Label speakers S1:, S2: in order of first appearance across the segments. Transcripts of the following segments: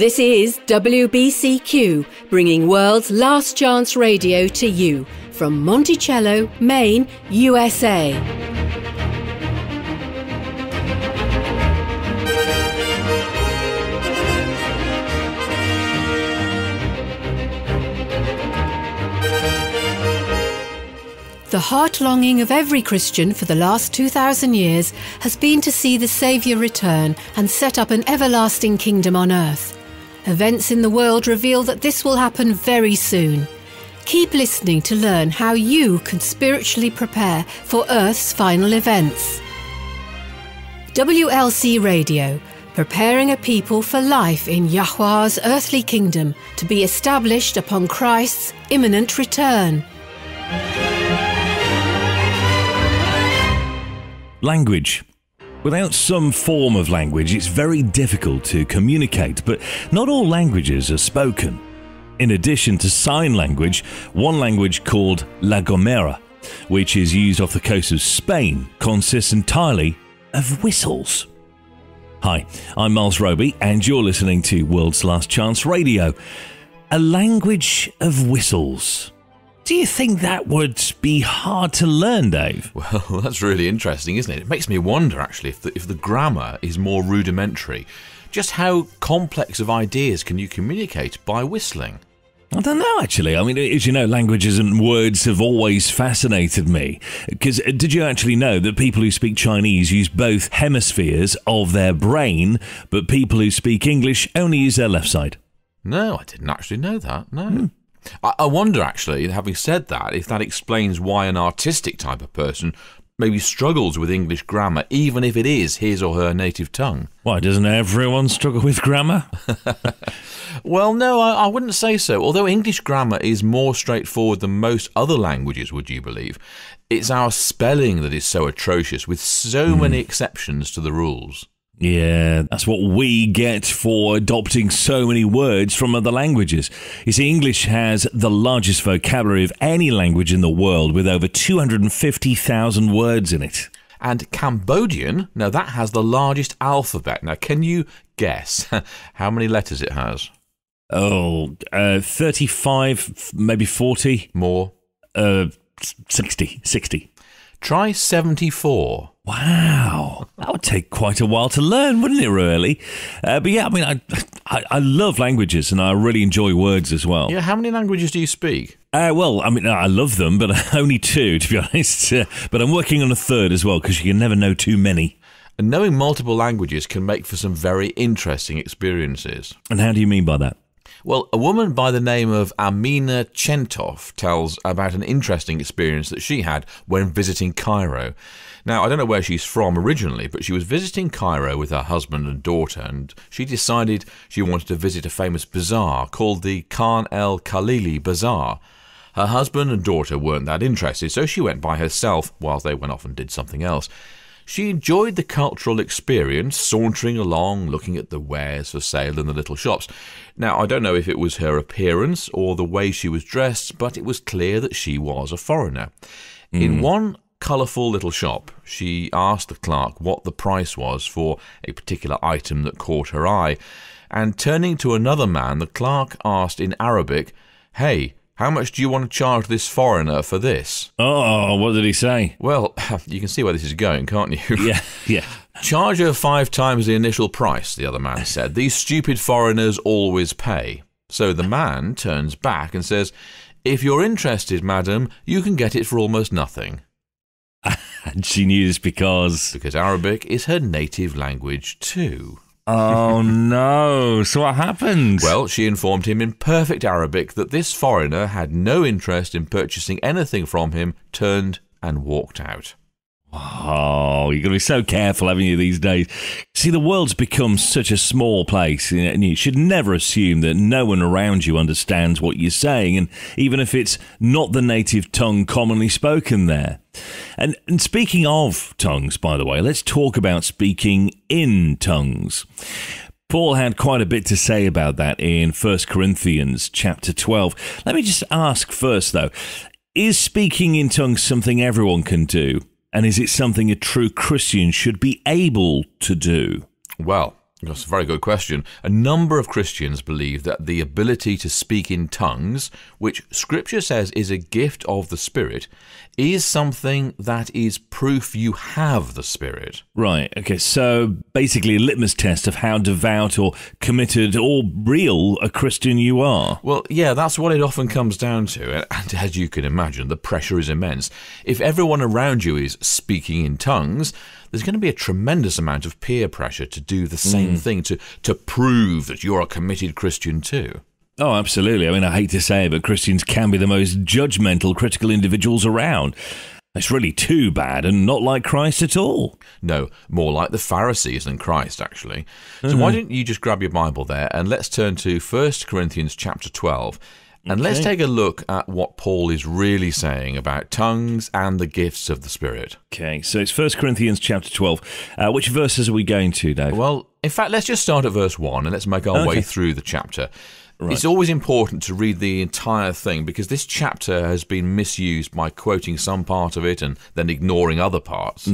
S1: This is WBCQ, bringing World's Last Chance Radio to you from Monticello, Maine, USA. The heart longing of every Christian for the last 2,000 years has been to see the Saviour return and set up an everlasting kingdom on earth. Events in the world reveal that this will happen very soon. Keep listening to learn how you can spiritually prepare for Earth's final events. WLC Radio, preparing a people for life in Yahuwah's earthly kingdom to be established upon Christ's imminent return.
S2: Language. Without some form of language, it's very difficult to communicate, but not all languages are spoken. In addition to sign language, one language called La Gomera, which is used off the coast of Spain, consists entirely of whistles. Hi, I'm Miles Roby, and you're listening to World's Last Chance Radio. A language of whistles. Do you think that would be hard to learn, Dave?
S3: Well, that's really interesting, isn't it? It makes me wonder, actually, if the, if the grammar is more rudimentary. Just how complex of ideas can you communicate by whistling?
S2: I don't know, actually. I mean, as you know, languages and words have always fascinated me. Because uh, did you actually know that people who speak Chinese use both hemispheres of their brain, but people who speak English only use their left side?
S3: No, I didn't actually know that. No. Hmm. I, I wonder, actually, having said that, if that explains why an artistic type of person maybe struggles with English grammar, even if it is his or her native tongue.
S2: Why doesn't everyone struggle with grammar?
S3: well, no, I, I, wouldn't say so. Although English grammar is more straightforward than most other languages, would you believe? It's our spelling that is so atrocious, with so mm. many exceptions to the rules.
S2: Yeah, that's what we get for adopting so many words from other languages. You see, English has the largest vocabulary of any language in the world with over 250,000 words in it.
S3: And Cambodian, now that has the largest alphabet. Now, can you guess how many letters it has?
S2: Oh, uh, 35, maybe 40.
S3: More?
S2: Uh, 60. 60.
S3: Try 74.
S2: Wow, that would take quite a while to learn, wouldn't it? Really, uh, but yeah, I mean, I, I, I love languages and I really enjoy words as well.
S3: Yeah, how many languages do you speak?
S2: Uh, well, I mean, I love them, but only two, to be honest. Uh, but I'm working on a third as well because you can never know too many.
S3: And knowing multiple languages can make for some very interesting experiences.
S2: And how do you mean by that?
S3: Well, a woman by the name of Amina Chentov tells about an interesting experience that she had when visiting Cairo. Now, I don't know where she's from originally, but she was visiting Cairo with her husband and daughter, and she decided she wanted to visit a famous bazaar called the Khan el Khalili Bazaar. Her husband and daughter weren't that interested, so she went by herself while they went off and did something else. She enjoyed the cultural experience, sauntering along, looking at the wares for sale in the little shops. Now, I don't know if it was her appearance or the way she was dressed, but it was clear that she was a foreigner. Mm. In one colourful little shop, she asked the clerk what the price was for a particular item that caught her eye, and turning to another man, the clerk asked in Arabic, Hey, how much do you want to charge this foreigner for this?
S2: Oh, what did he say?
S3: Well, you can see where this is going, can't you?
S2: Yeah, yeah.
S3: Charge her five times the initial price, the other man said. These stupid foreigners always pay. So the man turns back and says, If you're interested, madam, you can get it for almost nothing.
S2: And she knew this because.
S3: Because Arabic is her native language too.
S2: Oh no. So what happened?
S3: Well, she informed him in perfect Arabic that this foreigner had no interest in purchasing anything from him, turned and walked out.
S2: Oh, you've got to be so careful, haven't you, these days? See, the world's become such a small place, and you should never assume that no one around you understands what you're saying, and even if it's not the native tongue commonly spoken there. And, and speaking of tongues, by the way, let's talk about speaking in tongues. Paul had quite a bit to say about that in 1 Corinthians chapter 12. Let me just ask first, though is speaking in tongues something everyone can do? And is it something a true Christian should be able to do?
S3: Well, That's a very good question. A number of Christians believe that the ability to speak in tongues, which Scripture says is a gift of the Spirit, is something that is proof you have the Spirit.
S2: Right. Okay. So basically, a litmus test of how devout or committed or real a Christian you are.
S3: Well, yeah, that's what it often comes down to. And as you can imagine, the pressure is immense. If everyone around you is speaking in tongues, there's going to be a tremendous amount of peer pressure to do the same mm. thing, to, to prove that you're a committed Christian too.
S2: Oh, absolutely. I mean, I hate to say it, but Christians can be the most judgmental, critical individuals around. It's really too bad and not like Christ at all.
S3: No, more like the Pharisees than Christ, actually. So why mm-hmm. don't you just grab your Bible there and let's turn to 1 Corinthians chapter 12 and let's take a look at what Paul is really saying about tongues and the gifts of the Spirit.
S2: Okay, so it's 1 Corinthians chapter 12. Uh, which verses are we going to, Dave?
S3: Well, in fact, let's just start at verse 1 and let's make our way through the chapter. It's always important to read the entire thing because this chapter has been misused by quoting some part of it and then ignoring other parts.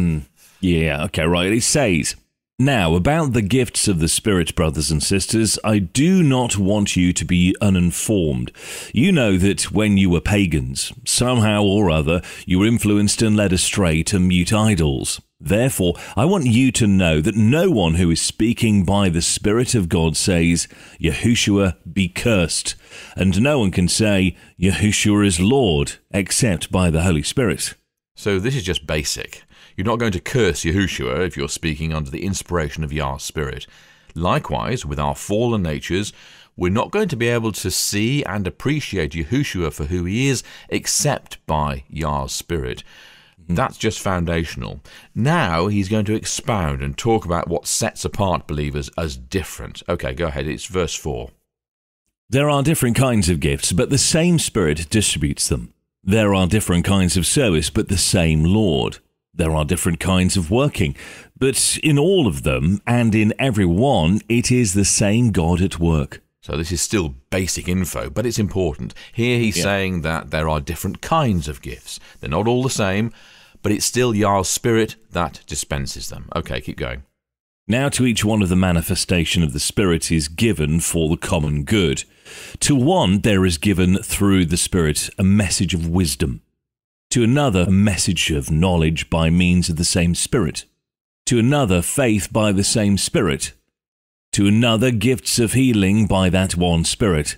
S2: Yeah, okay, right. It says, Now, about the gifts of the Spirit, brothers and sisters, I do not want you to be uninformed. You know that when you were pagans, somehow or other, you were influenced and led astray to mute idols. Therefore, I want you to know that no one who is speaking by the Spirit of God says, Yahushua be cursed, and no one can say, Yahushua is Lord, except by the Holy Spirit.
S3: So this is just basic. You're not going to curse Yahushua if you're speaking under the inspiration of Yah's Spirit. Likewise, with our fallen natures, we're not going to be able to see and appreciate Yahushua for who he is except by Yah's Spirit. That's just foundational. Now he's going to expound and talk about what sets apart believers as different. Okay, go ahead. It's verse 4.
S2: There are different kinds of gifts, but the same Spirit distributes them. There are different kinds of service, but the same Lord. There are different kinds of working, but in all of them and in every one, it is the same God at work.
S3: So this is still basic info, but it's important. Here he's
S2: Yeah.
S3: saying that there are different kinds of gifts. They're not all the same, but it's still Yah's Spirit that dispenses them. Okay, keep going.
S2: Now to each one of the manifestation of the Spirit is given for the common good. To one there is given through the Spirit a message of wisdom. To another a message of knowledge by means of the same Spirit. To another faith by the same Spirit. To another gifts of healing by that one Spirit.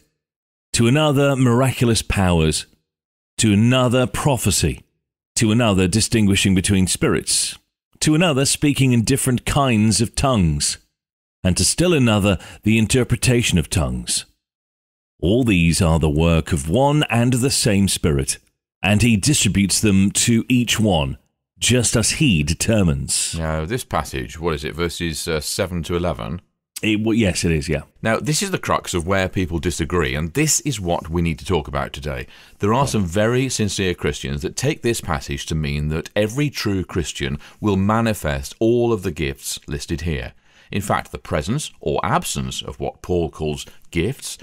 S2: To another miraculous powers. To another prophecy. To another distinguishing between spirits to another speaking in different kinds of tongues, and to still another the interpretation of tongues. All these are the work of one and the same Spirit, and he distributes them to each one, just as he determines.
S3: Now, this passage, what is it, verses uh, 7 to 11?
S2: It, well, yes, it is, yeah.
S3: Now, this is the crux of where people disagree, and this is what we need to talk about today. There are some very sincere Christians that take this passage to mean that every true Christian will manifest all of the gifts listed here. In fact, the presence or absence of what Paul calls gifts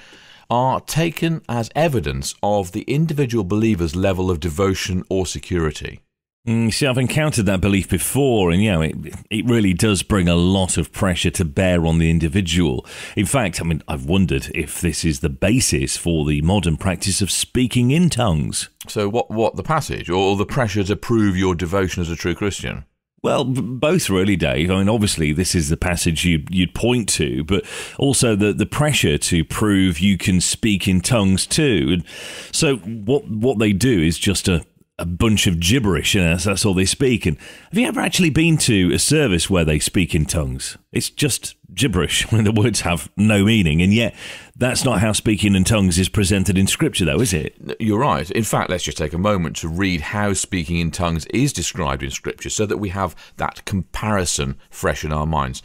S3: are taken as evidence of the individual believer's level of devotion or security.
S2: Mm, see, I've encountered that belief before, and you know, it, it really does bring a lot of pressure to bear on the individual. In fact, I mean, I've wondered if this is the basis for the modern practice of speaking in tongues.
S3: So, what, what the passage or the pressure to prove your devotion as a true Christian?
S2: Well, both really, Dave. I mean, obviously, this is the passage you, you'd point to, but also the, the pressure to prove you can speak in tongues too. And so, what what they do is just a, a bunch of gibberish, and that's, that's all they speak. And have you ever actually been to a service where they speak in tongues? It's just gibberish when the words have no meaning, and yet that's not how speaking in tongues is presented in Scripture, though, is it?
S3: You're right. In fact, let's just take a moment to read how speaking in tongues is described in Scripture so that we have that comparison fresh in our minds.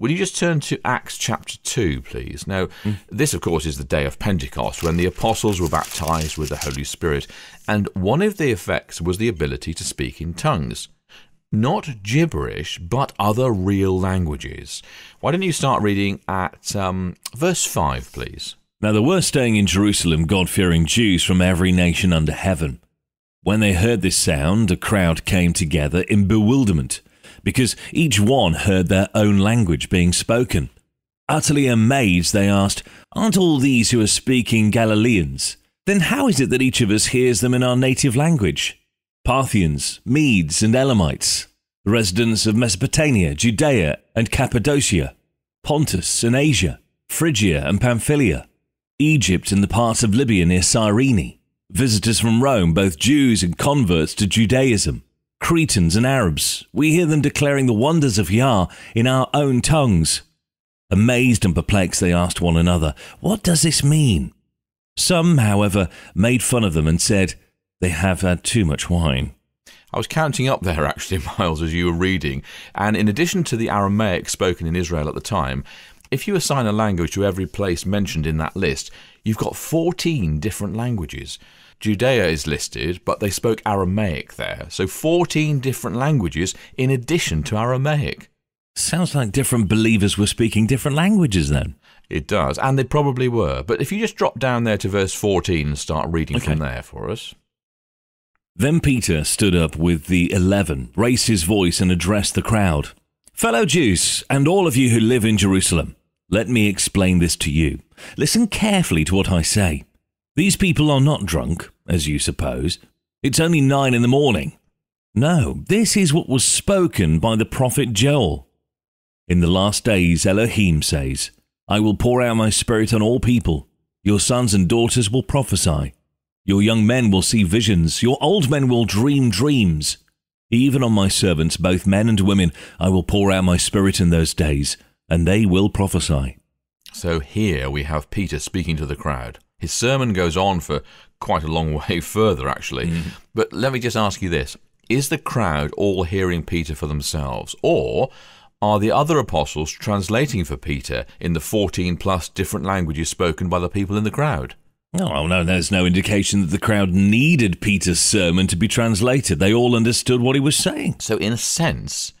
S3: Will you just turn to Acts chapter 2, please? Now, hmm. this, of course, is the day of Pentecost when the apostles were baptized with the Holy Spirit, and one of the effects was the ability to speak in tongues. Not gibberish, but other real languages. Why don't you start reading at um, verse 5, please?
S2: Now there were staying in Jerusalem God fearing Jews from every nation under heaven. When they heard this sound, a crowd came together in bewilderment, because each one heard their own language being spoken. Utterly amazed, they asked, Aren't all these who are speaking Galileans? Then how is it that each of us hears them in our native language? Parthians, Medes, and Elamites, the residents of Mesopotamia, Judea, and Cappadocia, Pontus and Asia, Phrygia and Pamphylia, Egypt and the parts of Libya near Cyrene, visitors from Rome, both Jews and converts to Judaism, Cretans and Arabs. We hear them declaring the wonders of Yah in our own tongues. Amazed and perplexed, they asked one another, What does this mean? Some, however, made fun of them and said, They have had too much wine.
S3: I was counting up there actually, Miles, as you were reading, and in addition to the Aramaic spoken in Israel at the time, if you assign a language to every place mentioned in that list, you've got 14 different languages. Judea is listed, but they spoke Aramaic there, so 14 different languages in addition to Aramaic.
S2: Sounds like different believers were speaking different languages then.
S3: It does, and they probably were. But if you just drop down there to verse 14 and start reading
S2: Okay.
S3: from there for us.
S2: Then Peter stood up with the eleven, raised his voice, and addressed the crowd. Fellow Jews, and all of you who live in Jerusalem, let me explain this to you. Listen carefully to what I say. These people are not drunk, as you suppose. It's only nine in the morning. No, this is what was spoken by the prophet Joel. In the last days, Elohim says, I will pour out my spirit on all people. Your sons and daughters will prophesy. Your young men will see visions. Your old men will dream dreams. Even on my servants, both men and women, I will pour out my spirit in those days, and they will prophesy.
S3: So here we have Peter speaking to the crowd. His sermon goes on for quite a long way further, actually. Mm. But let me just ask you this Is the crowd all hearing Peter for themselves? Or are the other apostles translating for Peter in the 14 plus different languages spoken by the people in the crowd?
S2: Oh, no, there's no indication that the crowd needed Peter's sermon to be translated. They all understood what he was saying.
S3: So, in a sense,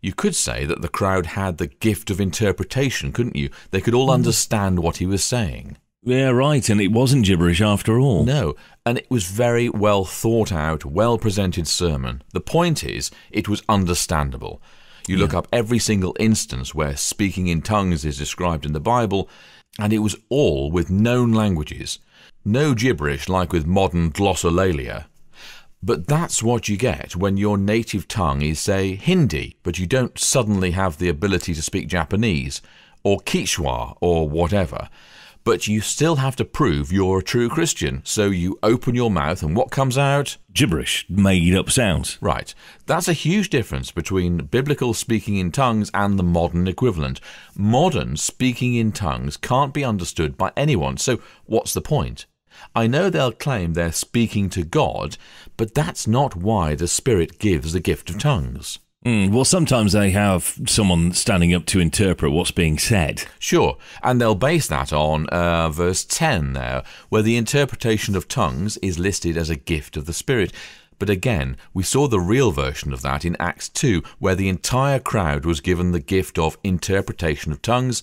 S3: you could say that the crowd had the gift of interpretation, couldn't you? They could all hmm. understand what he was saying.
S2: Yeah, right, and it wasn't gibberish after all.
S3: No, and it was very well thought out, well presented sermon. The point is, it was understandable. You look up every single instance where speaking in tongues is described in the Bible, and it was all with known languages. No gibberish like with modern glossolalia. But that's what you get when your native tongue is, say, Hindi, but you don't suddenly have the ability to speak Japanese, or Quechua, or whatever. But you still have to prove you're a true Christian, so you open your mouth and what comes out?
S2: Gibberish, made up sounds.
S3: Right. That's a huge difference between biblical speaking in tongues and the modern equivalent. Modern speaking in tongues can't be understood by anyone, so what's the point? I know they'll claim they're speaking to God, but that's not why the Spirit gives the gift of tongues.
S2: Mm, well, sometimes they have someone standing up to interpret what's being said.
S3: Sure, and they'll base that on uh, verse 10 there, where the interpretation of tongues is listed as a gift of the Spirit. But again, we saw the real version of that in Acts 2, where the entire crowd was given the gift of interpretation of tongues,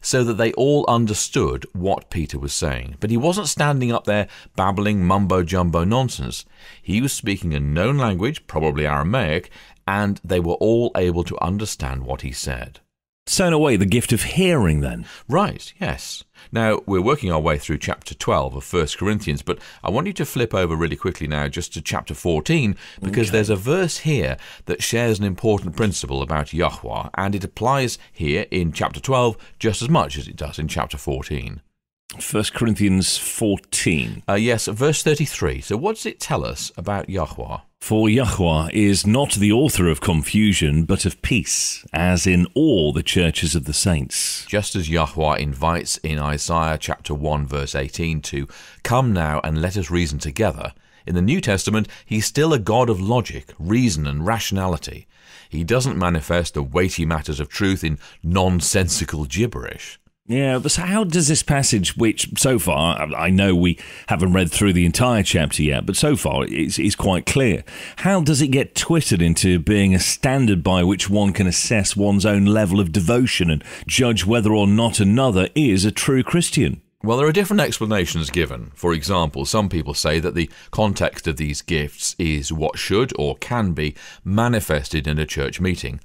S3: so that they all understood what Peter was saying. But he wasn't standing up there babbling mumbo jumbo nonsense. He was speaking a known language, probably Aramaic, and they were all able to understand what he said.
S2: So, in a way, the gift of hearing, then.
S3: Right, yes. Now, we're working our way through chapter 12 of 1 Corinthians, but I want you to flip over really quickly now just to chapter 14, because there's a verse here that shares an important principle about Yahuwah, and it applies here in chapter 12 just as much as it does in chapter 14.
S2: 1 Corinthians 14.
S3: Uh, yes, verse 33. So, what does it tell us about Yahuwah?
S2: For Yahuwah is not the author of confusion, but of peace, as in all the churches of the saints.
S3: Just as Yahuwah invites in Isaiah chapter 1 verse 18 to come now and let us reason together, in the New Testament he's still a God of logic, reason and rationality. He doesn't manifest the weighty matters of truth in nonsensical gibberish.
S2: Yeah, but so how does this passage, which so far, I know we haven't read through the entire chapter yet, but so far it's, it's quite clear, how does it get twisted into being a standard by which one can assess one's own level of devotion and judge whether or not another is a true Christian?
S3: Well, there are different explanations given. For example, some people say that the context of these gifts is what should or can be manifested in a church meeting.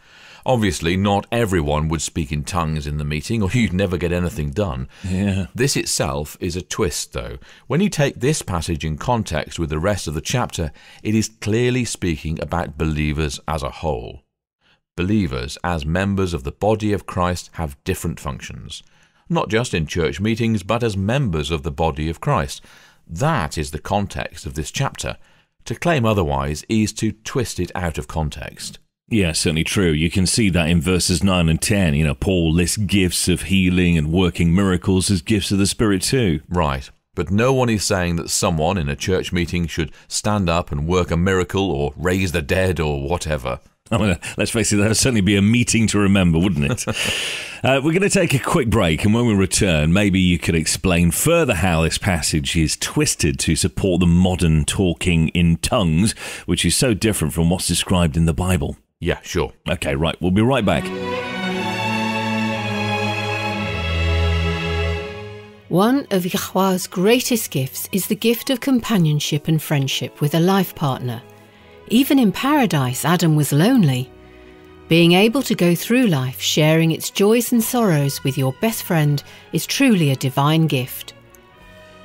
S3: Obviously, not everyone would speak in tongues in the meeting, or you'd never get anything done.
S2: Yeah.
S3: This itself is a twist, though. When you take this passage in context with the rest of the chapter, it is clearly speaking about believers as a whole. Believers, as members of the body of Christ, have different functions not just in church meetings, but as members of the body of Christ. That is the context of this chapter. To claim otherwise is to twist it out of context.
S2: Yeah, certainly true. You can see that in verses 9 and 10. You know, Paul lists gifts of healing and working miracles as gifts of the Spirit too.
S3: Right. But no one is saying that someone in a church meeting should stand up and work a miracle or raise the dead or whatever.
S2: I mean, let's face it, that would certainly be a meeting to remember, wouldn't it? uh, we're going to take a quick break, and when we return, maybe you could explain further how this passage is twisted to support the modern talking in tongues, which is so different from what's described in the Bible.
S3: Yeah, sure.
S2: Okay, right. We'll be right back.
S1: One of Yahuwah's greatest gifts is the gift of companionship and friendship with a life partner. Even in paradise, Adam was lonely. Being able to go through life sharing its joys and sorrows with your best friend is truly a divine gift.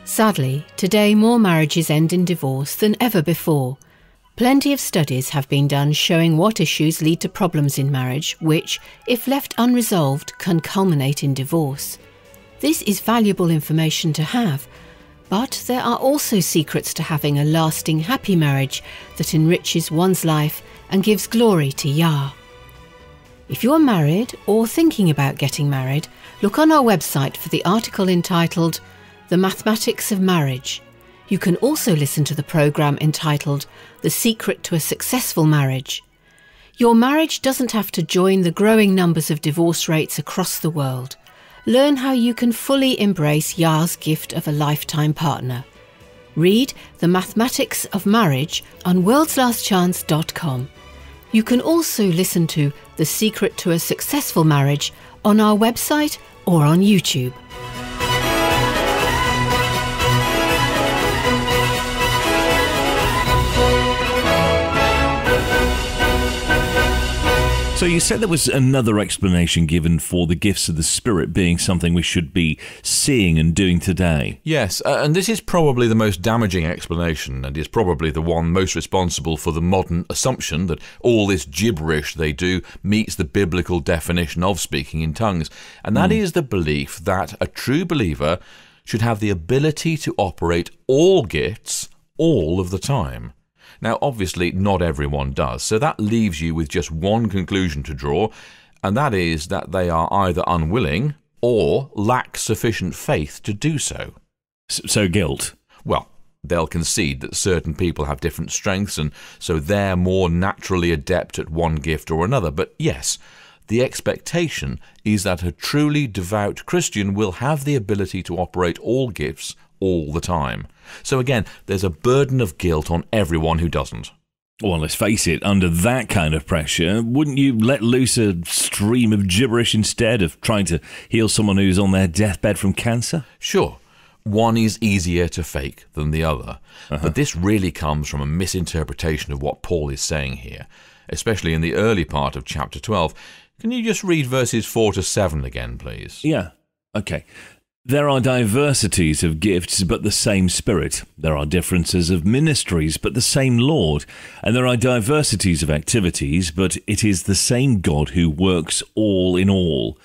S1: Sadly, today more marriages end in divorce than ever before. Plenty of studies have been done showing what issues lead to problems in marriage, which, if left unresolved, can culminate in divorce. This is valuable information to have but there are also secrets to having a lasting happy marriage that enriches one's life and gives glory to Yah. If you're married or thinking about getting married, look on our website for the article entitled The Mathematics of Marriage. You can also listen to the programme entitled The Secret to a Successful Marriage. Your marriage doesn't have to join the growing numbers of divorce rates across the world learn how you can fully embrace Yah's gift of a lifetime partner. Read The Mathematics of Marriage on worldslastchance.com. You can also listen to The Secret to a Successful Marriage on our website or on YouTube.
S2: So you said there was another explanation given for the gifts of the Spirit being something we should be seeing and doing today.
S3: Yes, uh, and this is probably the most damaging explanation, and is probably the one most responsible for the modern assumption that all this gibberish they do meets the biblical definition of speaking in tongues, and that mm. is the belief that a true believer should have the ability to operate all gifts all of the time. Now, obviously, not everyone does, so that leaves you with just one conclusion to draw, and that is that they are either unwilling or lack sufficient faith to do so.
S2: So, guilt?
S3: Well, they'll concede that certain people have different strengths, and so they're more naturally adept at one gift or another. But yes, the expectation is that a truly devout Christian will have the ability to operate all gifts all the time. So again, there's a burden of guilt on everyone who doesn't.
S2: Well, let's face it, under that kind of pressure, wouldn't you let loose a stream of gibberish instead of trying to heal someone who's on their deathbed from cancer?
S3: Sure. One is easier to fake than the other. Uh-huh. But this really comes from a misinterpretation of what Paul is saying here, especially in the early part of chapter 12. Can you just read verses 4 to 7 again, please?
S2: Yeah. Okay. There are diversities of gifts, but the same Spirit. There are differences of ministries, but the same Lord. And there are diversities of activities, but it is the same God who works all in all.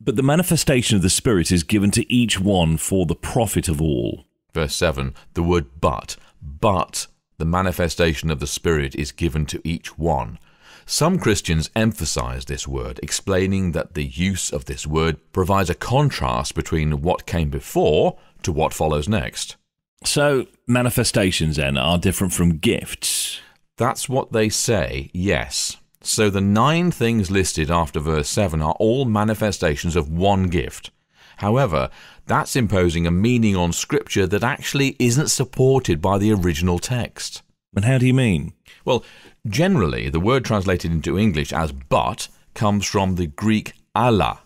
S2: But the manifestation of the Spirit is given to each one for the profit of all.
S3: Verse 7 The word but, but the manifestation of the Spirit is given to each one some Christians emphasize this word, explaining that the use of this word provides a contrast between what came before to what follows next.
S2: So, manifestations then are different from gifts?
S3: That's what they say, yes. So, the nine things listed after verse 7 are all manifestations of one gift. However, that's imposing a meaning on Scripture that actually isn't supported by the original text.
S2: And how do you mean?
S3: Well, Generally, the word translated into English as but comes from the Greek alla.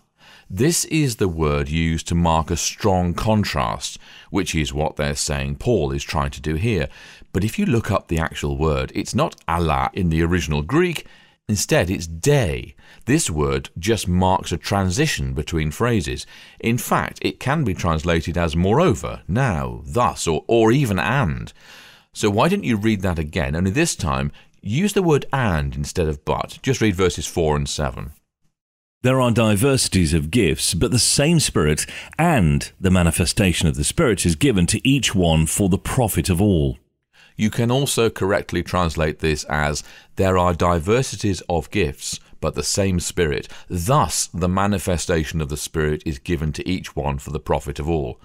S3: This is the word used to mark a strong contrast, which is what they're saying Paul is trying to do here. But if you look up the actual word, it's not alla in the original Greek, instead it's de. This word just marks a transition between phrases. In fact, it can be translated as moreover, now, thus, or, or even and. So why don't you read that again, only this time use the word and instead of but. Just read verses 4 and 7.
S2: There are diversities of gifts, but the same Spirit and the manifestation of the Spirit is given to each one for the profit of all.
S3: You can also correctly translate this as there are diversities of gifts, but the same Spirit. Thus, the manifestation of the Spirit is given to each one for the profit of all.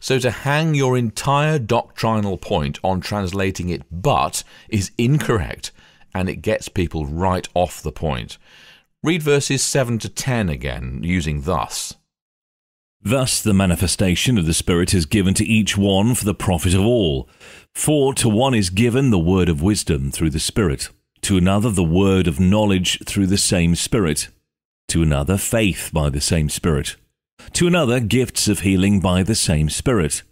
S3: So to hang your entire doctrinal point on translating it but is incorrect, and it gets people right off the point. Read verses 7 to 10 again, using thus.
S2: Thus the manifestation of the Spirit is given to each one for the profit of all. For to one is given the word of wisdom through the Spirit, to another the word of knowledge through the same Spirit, to another faith by the same Spirit, to another gifts of healing by the same Spirit,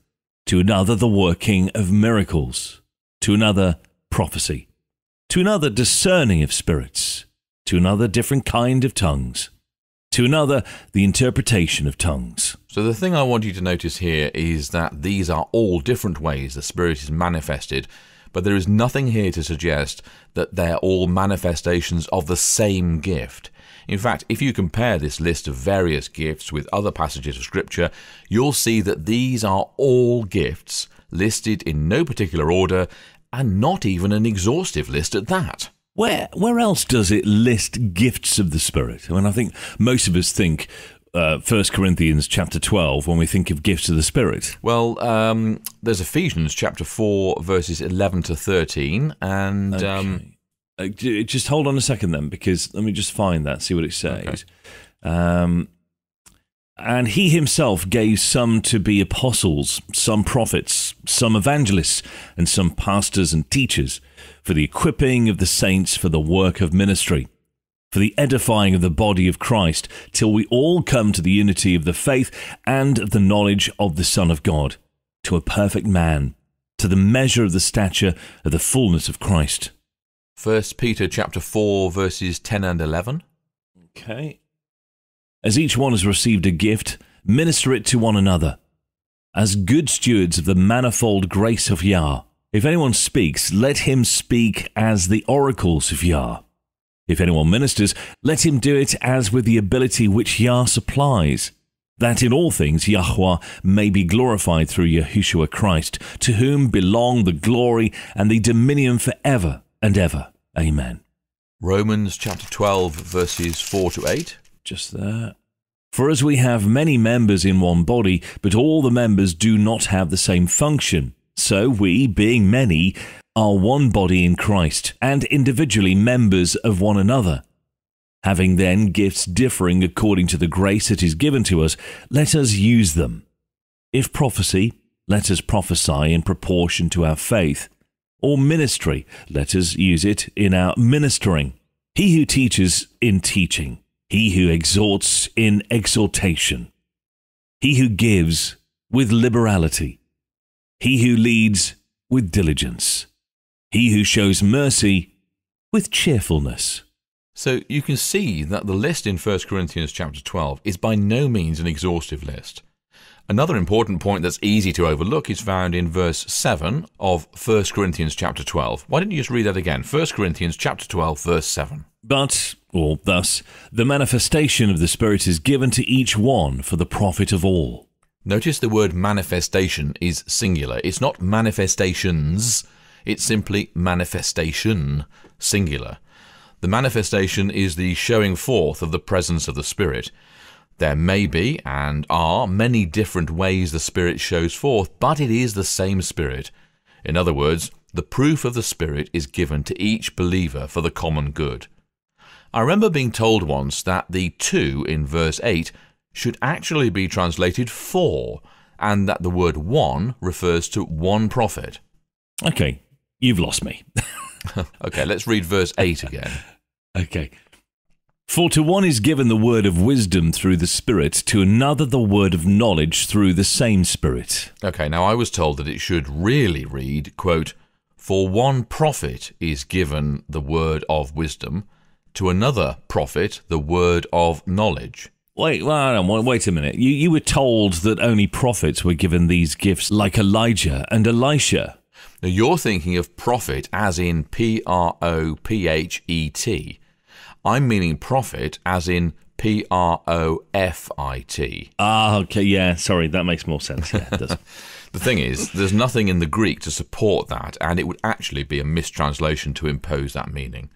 S2: to another the working of miracles, to another prophecy, to another discerning of spirits to another different kind of tongues, to another the interpretation of tongues.
S3: So, the thing I want you to notice here is that these are all different ways the Spirit is manifested, but there is nothing here to suggest that they're all manifestations of the same gift. In fact, if you compare this list of various gifts with other passages of Scripture, you'll see that these are all gifts listed in no particular order and not even an exhaustive list at that.
S2: Where where else does it list gifts of the Spirit? I mean, I think most of us think uh, First Corinthians chapter twelve when we think of gifts of the Spirit.
S3: Well, um, there's Ephesians chapter four verses eleven to thirteen, and okay. um,
S2: uh, just hold on a second then, because let me just find that, see what it says. Okay. Um, and he himself gave some to be apostles, some prophets, some evangelists, and some pastors and teachers, for the equipping of the saints for the work of ministry, for the edifying of the body of Christ, till we all come to the unity of the faith and of the knowledge of the Son of God, to a perfect man, to the measure of the stature of the fullness of Christ.
S3: First Peter chapter 4 verses 10 and 11.
S2: Okay. As each one has received a gift, minister it to one another, as good stewards of the manifold grace of Yah. If anyone speaks, let him speak as the oracles of Yah. If anyone ministers, let him do it as with the ability which Yah supplies, that in all things Yahuwah may be glorified through Yahushua Christ, to whom belong the glory and the dominion forever and ever. Amen.
S3: Romans chapter 12, verses 4 to 8
S2: just there. For as we have many members in one body, but all the members do not have the same function, so we, being many, are one body in Christ, and individually members of one another. Having then gifts differing according to the grace that is given to us, let us use them. If prophecy, let us prophesy in proportion to our faith. Or ministry, let us use it in our ministering. He who teaches in teaching he who exhorts in exhortation, he who gives with liberality, he who leads with diligence, he who shows mercy with cheerfulness.
S3: So you can see that the list in 1 Corinthians chapter 12 is by no means an exhaustive list. Another important point that's easy to overlook is found in verse 7 of 1 Corinthians chapter 12. Why don't you just read that again? 1 Corinthians chapter 12 verse 7.
S2: But, or thus, the manifestation of the Spirit is given to each one for the profit of all.
S3: Notice the word manifestation is singular. It's not manifestations, it's simply manifestation, singular. The manifestation is the showing forth of the presence of the Spirit. There may be, and are, many different ways the Spirit shows forth, but it is the same Spirit. In other words, the proof of the Spirit is given to each believer for the common good. I remember being told once that the to in verse 8 should actually be translated for, and that the word one refers to one prophet.
S2: Okay, you've lost me.
S3: okay, let's read verse 8 again.
S2: Okay. For to one is given the word of wisdom through the Spirit, to another the word of knowledge through the same Spirit.
S3: Okay, now I was told that it should really read, quote, For one prophet is given the word of wisdom, to another prophet the word of knowledge.
S2: Wait, well, wait a minute. You, you were told that only prophets were given these gifts, like Elijah and Elisha.
S3: Now you're thinking of prophet as in P R O P H E T. I'm meaning profit as in P R O F I T.
S2: Ah, okay, yeah, sorry, that makes more sense. Yeah.
S3: The thing is, there's nothing in the Greek to support that, and it would actually be a mistranslation to impose that meaning.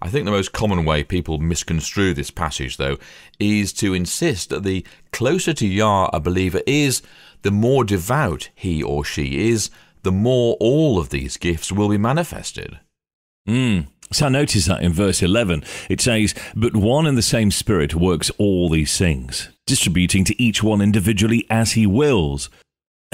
S3: I think the most common way people misconstrue this passage, though, is to insist that the closer to Yah a believer is, the more devout he or she is, the more all of these gifts will be manifested.
S2: Mm. So I notice that in verse 11, it says, But one and the same Spirit works all these things, distributing to each one individually as he wills.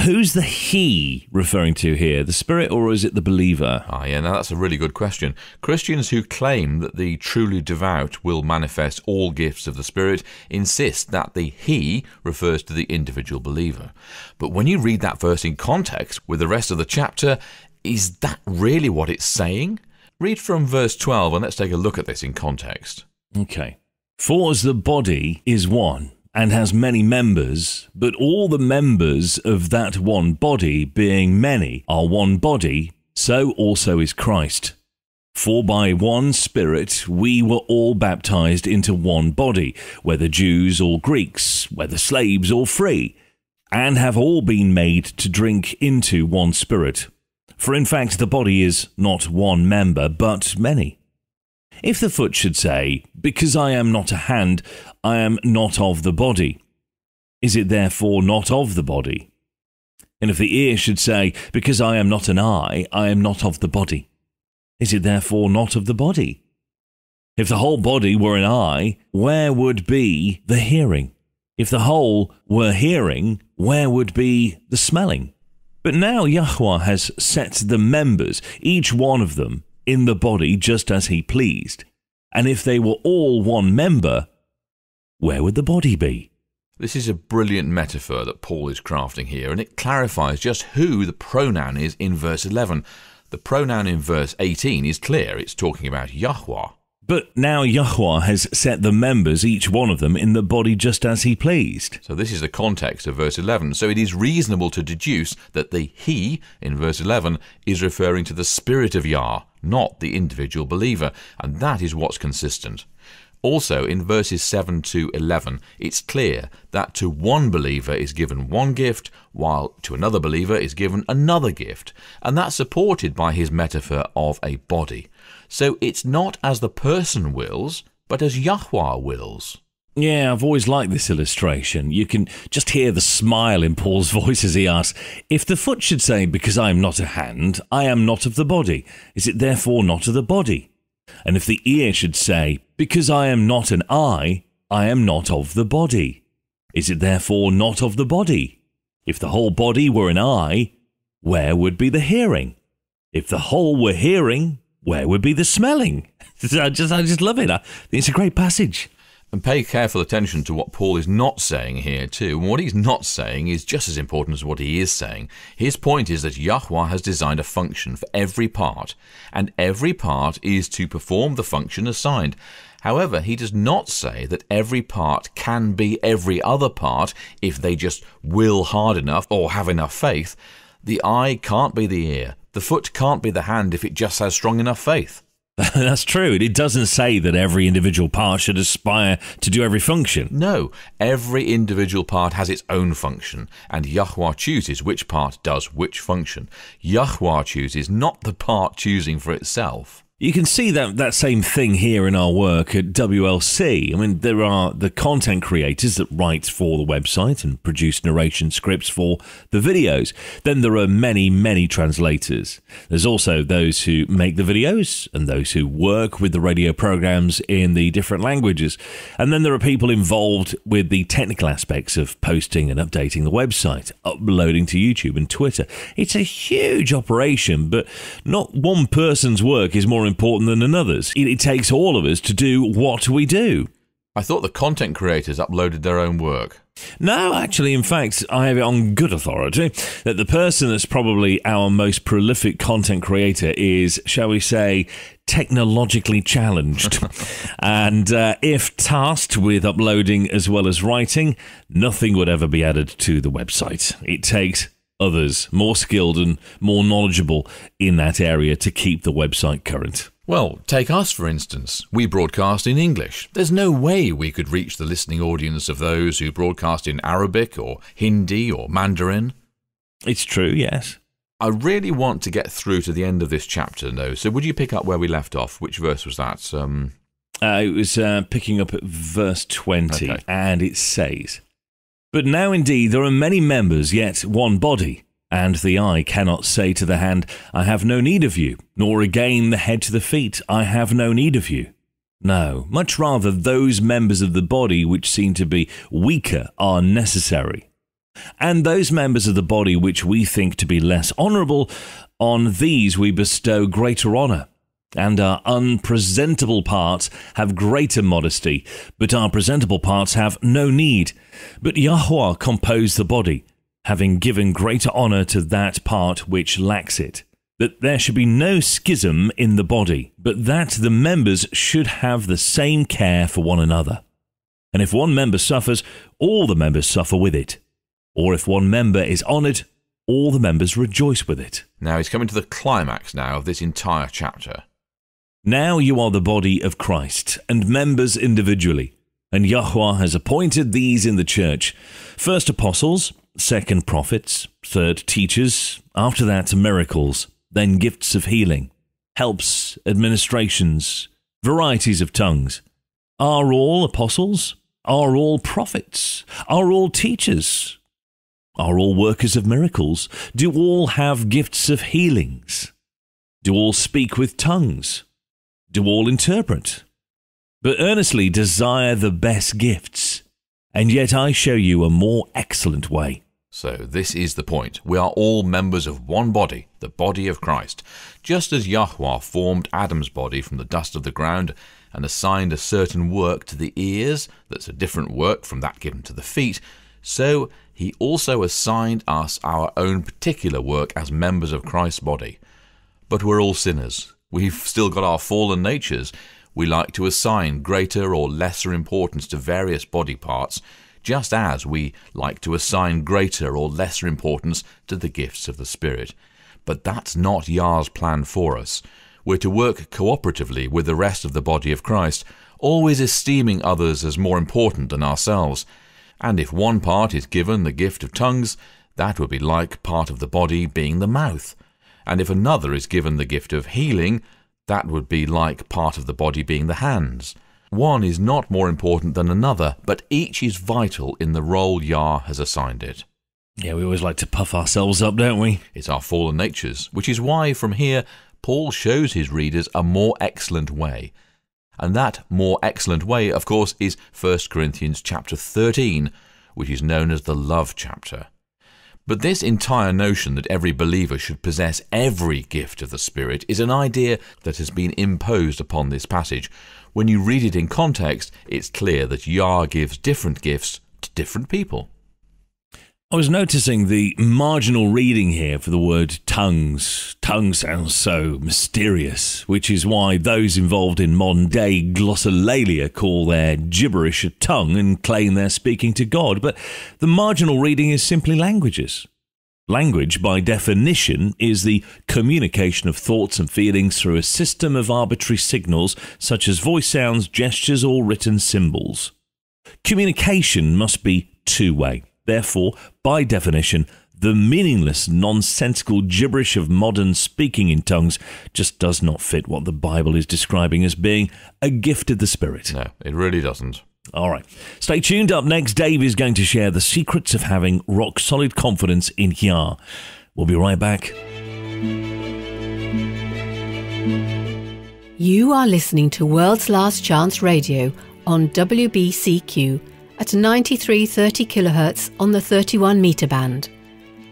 S2: Who's the he referring to here? The Spirit or is it the believer?
S3: Ah, yeah, now that's a really good question. Christians who claim that the truly devout will manifest all gifts of the Spirit insist that the he refers to the individual believer. But when you read that verse in context with the rest of the chapter, is that really what it's saying? Read from verse 12 and let's take a look at this in context.
S2: Okay. For as the body is one and has many members, but all the members of that one body, being many, are one body, so also is Christ. For by one Spirit we were all baptized into one body, whether Jews or Greeks, whether slaves or free, and have all been made to drink into one Spirit. For in fact, the body is not one member, but many. If the foot should say, Because I am not a hand, I am not of the body, is it therefore not of the body? And if the ear should say, Because I am not an eye, I am not of the body, is it therefore not of the body? If the whole body were an eye, where would be the hearing? If the whole were hearing, where would be the smelling? But now Yahuwah has set the members, each one of them, in the body just as he pleased. And if they were all one member, where would the body be?
S3: This is a brilliant metaphor that Paul is crafting here, and it clarifies just who the pronoun is in verse 11. The pronoun in verse 18 is clear, it's talking about Yahuwah.
S2: But now Yahuwah has set the members, each one of them, in the body just as he pleased.
S3: So this is the context of verse 11. So it is reasonable to deduce that the he in verse 11 is referring to the spirit of Yah, not the individual believer, and that is what's consistent. Also, in verses 7 to 11, it's clear that to one believer is given one gift, while to another believer is given another gift, and that's supported by his metaphor of a body. So it's not as the person wills, but as Yahuwah wills.
S2: Yeah, I've always liked this illustration. You can just hear the smile in Paul's voice as he asks, If the foot should say, Because I am not a hand, I am not of the body, is it therefore not of the body? And if the ear should say, Because I am not an eye, I am not of the body, is it therefore not of the body? If the whole body were an eye, where would be the hearing? If the whole were hearing, where would be the smelling? I just, I just love it. It's a great passage.
S3: And pay careful attention to what Paul is not saying here, too. And what he's not saying is just as important as what he is saying. His point is that Yahuwah has designed a function for every part, and every part is to perform the function assigned. However, he does not say that every part can be every other part if they just will hard enough or have enough faith. The eye can't be the ear. The foot can't be the hand if it just has strong enough faith.
S2: That's true. It doesn't say that every individual part should aspire to do every function.
S3: No, every individual part has its own function, and Yahuwah chooses which part does which function. Yahuwah chooses, not the part choosing for itself.
S2: You can see that, that same thing here in our work at WLC. I mean, there are the content creators that write for the website and produce narration scripts for the videos. Then there are many, many translators. There's also those who make the videos and those who work with the radio programs in the different languages. And then there are people involved with the technical aspects of posting and updating the website, uploading to YouTube and Twitter. It's a huge operation, but not one person's work is more important than another's. It, it takes all of us to do what we do.
S3: I thought the content creators uploaded their own work.
S2: No, actually, in fact, I have it on good authority that the person that's probably our most prolific content creator is, shall we say, technologically challenged. and uh, if tasked with uploading as well as writing, nothing would ever be added to the website. It takes others more skilled and more knowledgeable in that area to keep the website current.
S3: Well, take us for instance. We broadcast in English. There's no way we could reach the listening audience of those who broadcast in Arabic or Hindi or Mandarin.
S2: It's true, yes.
S3: I really want to get through to the end of this chapter, though. So, would you pick up where we left off? Which verse was that? Um...
S2: Uh, it was uh, picking up at verse 20, okay. and it says, But now indeed there are many members, yet one body. And the eye cannot say to the hand, I have no need of you, nor again the head to the feet, I have no need of you. No, much rather those members of the body which seem to be weaker are necessary. And those members of the body which we think to be less honourable, on these we bestow greater honour. And our unpresentable parts have greater modesty, but our presentable parts have no need. But Yahuwah composed the body having given greater honour to that part which lacks it, that there should be no schism in the body, but that the members should have the same care for one another. And if one member suffers, all the members suffer with it. Or if one member is honoured, all the members rejoice with it.
S3: Now he's coming to the climax now of this entire chapter.
S2: Now you are the body of Christ, and members individually, and Yahuwah has appointed these in the church first apostles, second prophets, third teachers, after that miracles, then gifts of healing, helps, administrations, varieties of tongues. Are all apostles? Are all prophets? Are all teachers? Are all workers of miracles? Do all have gifts of healings? Do all speak with tongues? Do all interpret? But earnestly desire the best gifts and yet I show you a more excellent way.
S3: So, this is the point. We are all members of one body, the body of Christ. Just as Yahuwah formed Adam's body from the dust of the ground and assigned a certain work to the ears, that's a different work from that given to the feet, so he also assigned us our own particular work as members of Christ's body. But we're all sinners. We've still got our fallen natures, we like to assign greater or lesser importance to various body parts, just as we like to assign greater or lesser importance to the gifts of the Spirit. But that's not Yah's plan for us. We're to work cooperatively with the rest of the body of Christ, always esteeming others as more important than ourselves. And if one part is given the gift of tongues, that would be like part of the body being the mouth. And if another is given the gift of healing, that would be like part of the body being the hands. One is not more important than another, but each is vital in the role Yah has assigned it.
S2: Yeah, we always like to puff ourselves up, don't we?
S3: It's our fallen natures, which is why from here Paul shows his readers a more excellent way. And that more excellent way, of course, is 1 Corinthians chapter 13, which is known as the love chapter. But this entire notion that every believer should possess every gift of the Spirit is an idea that has been imposed upon this passage. When you read it in context, it's clear that Yah gives different gifts to different people.
S2: I was noticing the marginal reading here for the word tongues. Tongue sounds so mysterious, which is why those involved in modern day glossolalia call their gibberish a tongue and claim they're speaking to God. But the marginal reading is simply languages. Language, by definition, is the communication of thoughts and feelings through a system of arbitrary signals such as voice sounds, gestures, or written symbols. Communication must be two way Therefore, by definition, the meaningless, nonsensical gibberish of modern speaking in tongues just does not fit what the Bible is describing as being a gift of the Spirit.
S3: No, it really doesn't.
S2: All right. Stay tuned. Up next, Dave is going to share the secrets of having rock solid confidence in Yah. We'll be right back.
S1: You are listening to World's Last Chance Radio on WBCQ at 9330 kHz on the 31 meter band.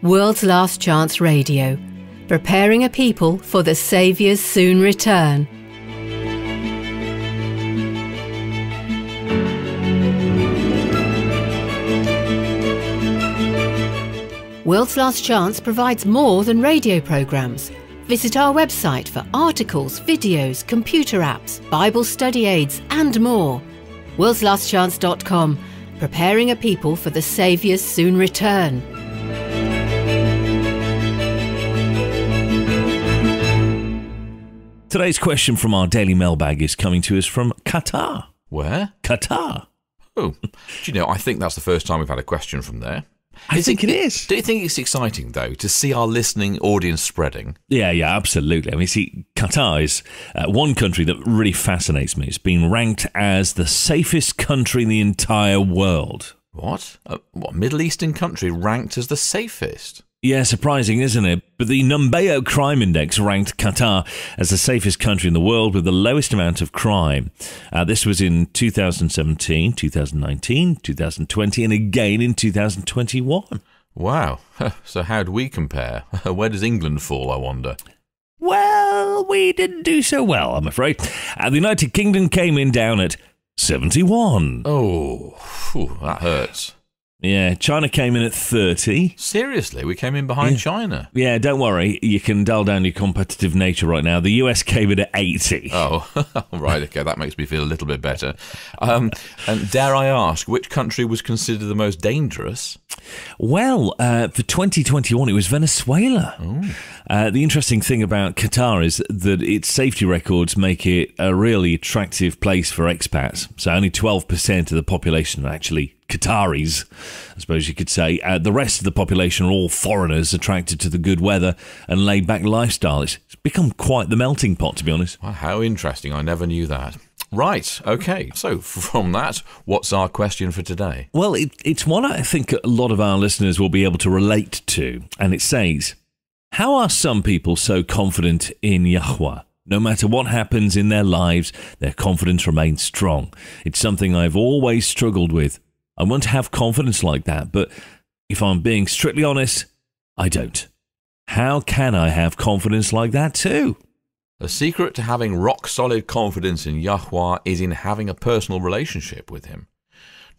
S1: World's Last Chance Radio, preparing a people for the Saviour's soon return. World's Last Chance provides more than radio programmes. Visit our website for articles, videos, computer apps, Bible study aids, and more. World'sLastChance.com preparing a people for the Saviour's soon return.
S2: Today's question from our Daily Mailbag is coming to us from Qatar.
S3: Where?
S2: Qatar.
S3: Oh, do you know, I think that's the first time we've had a question from there.
S2: I think it is.
S3: Do you think it's exciting, though, to see our listening audience spreading?
S2: Yeah, yeah, absolutely. I mean, see, Qatar is uh, one country that really fascinates me. It's been ranked as the safest country in the entire world.
S3: What? A, what Middle Eastern country ranked as the safest?
S2: Yeah, surprising, isn't it? But the Numbeo Crime Index ranked Qatar as the safest country in the world with the lowest amount of crime. Uh, this was in 2017, 2019, 2020, and again in 2021.
S3: Wow. So, how do we compare? Where does England fall, I wonder?
S2: Well, we didn't do so well, I'm afraid. Uh, the United Kingdom came in down at 71.
S3: Oh, phew, that hurts.
S2: Yeah, China came in at 30.
S3: Seriously, we came in behind
S2: Yeah.
S3: China.
S2: Yeah, don't worry. You can dull down your competitive nature right now. The US came in at 80.
S3: Oh, right. Okay, that makes me feel a little bit better. Um, and dare I ask, which country was considered the most dangerous?
S2: Well, uh, for 2021, it was Venezuela. Uh, the interesting thing about Qatar is that its safety records make it a really attractive place for expats. So only 12% of the population are actually Qataris, I suppose you could say. Uh, the rest of the population are all foreigners attracted to the good weather and laid back lifestyle. It's, it's become quite the melting pot, to be honest.
S3: How interesting. I never knew that. Right. Okay. So, from that, what's our question for today?
S2: Well, it, it's one I think a lot of our listeners will be able to relate to. And it says, How are some people so confident in Yahuwah? No matter what happens in their lives, their confidence remains strong. It's something I've always struggled with. I want to have confidence like that, but if I'm being strictly honest, I don't. How can I have confidence like that too?
S3: The secret to having rock solid confidence in Yahuwah is in having a personal relationship with Him.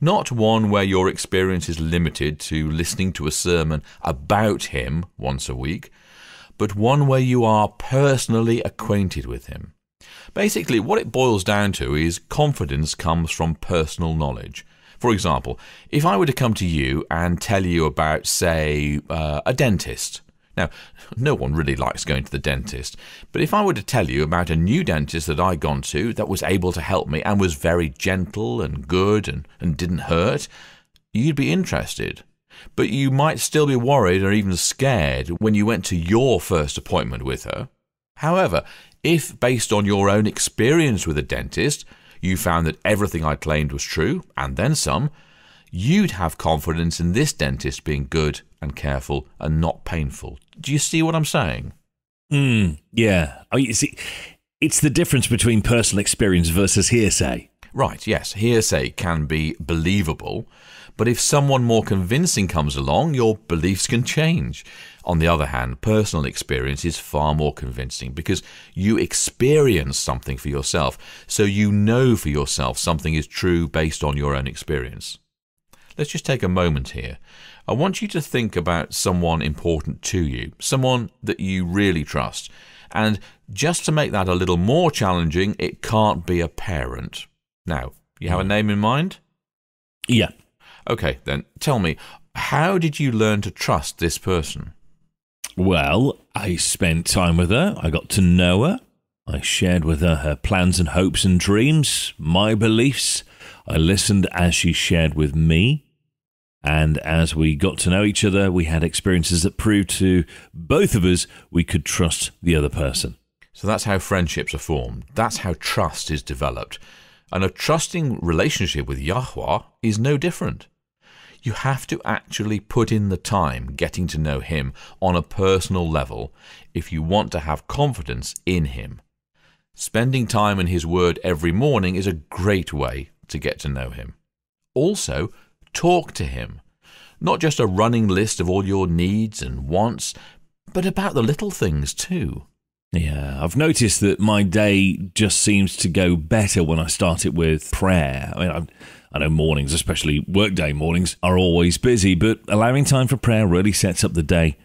S3: Not one where your experience is limited to listening to a sermon about Him once a week, but one where you are personally acquainted with Him. Basically, what it boils down to is confidence comes from personal knowledge. For example, if I were to come to you and tell you about, say, uh, a dentist. Now, no one really likes going to the dentist, but if I were to tell you about a new dentist that I'd gone to that was able to help me and was very gentle and good and, and didn't hurt, you'd be interested. But you might still be worried or even scared when you went to your first appointment with her. However, if based on your own experience with a dentist, you found that everything I claimed was true, and then some, you'd have confidence in this dentist being good and careful and not painful. Do you see what I'm saying?
S2: Hmm, yeah. Oh, you see, it's the difference between personal experience versus hearsay.
S3: Right, yes, hearsay can be believable, but if someone more convincing comes along, your beliefs can change. On the other hand, personal experience is far more convincing because you experience something for yourself, so you know for yourself something is true based on your own experience. Let's just take a moment here. I want you to think about someone important to you, someone that you really trust. And just to make that a little more challenging, it can't be a parent. Now, you have a mm. name in mind?
S2: Yeah.
S3: Okay, then tell me, how did you learn to trust this person?
S2: Well, I spent time with her. I got to know her. I shared with her her plans and hopes and dreams, my beliefs. I listened as she shared with me. And as we got to know each other, we had experiences that proved to both of us we could trust the other person.
S3: So that's how friendships are formed. That's how trust is developed. And a trusting relationship with Yahuwah is no different. You have to actually put in the time getting to know Him on a personal level if you want to have confidence in Him. Spending time in His Word every morning is a great way to get to know Him. Also, talk to Him. Not just a running list of all your needs and wants, but about the little things too.
S2: Yeah, I've noticed that my day just seems to go better when I start it with prayer. I mean, I'm, I know mornings, especially workday mornings, are always busy, but allowing time for prayer really sets up the day.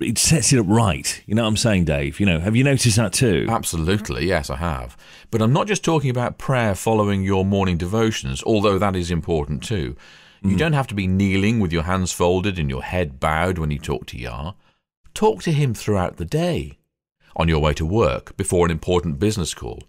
S2: It sets it up right. You know what I'm saying, Dave? You know, have you noticed that too?
S3: Absolutely, yes, I have. But I'm not just talking about prayer following your morning devotions, although that is important too. You hmm. don't have to be kneeling with your hands folded and your head bowed when you talk to Yah. Talk to Him throughout the day, on your way to work, before an important business call.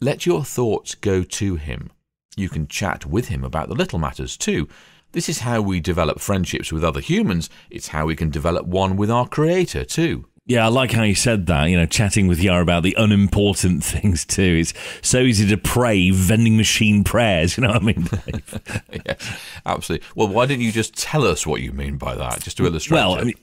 S3: Let your thoughts go to Him. You can chat with Him about the little matters too. This is how we develop friendships with other humans. It's how we can develop one with our Creator too.
S2: Yeah, I like how you said that, you know, chatting with Yah about the unimportant things too. It's so easy to pray vending machine prayers, you know what I mean,
S3: yeah, absolutely. Well, why didn't you just tell us what you mean by that, just to illustrate?
S2: well,
S3: it?
S2: I mean,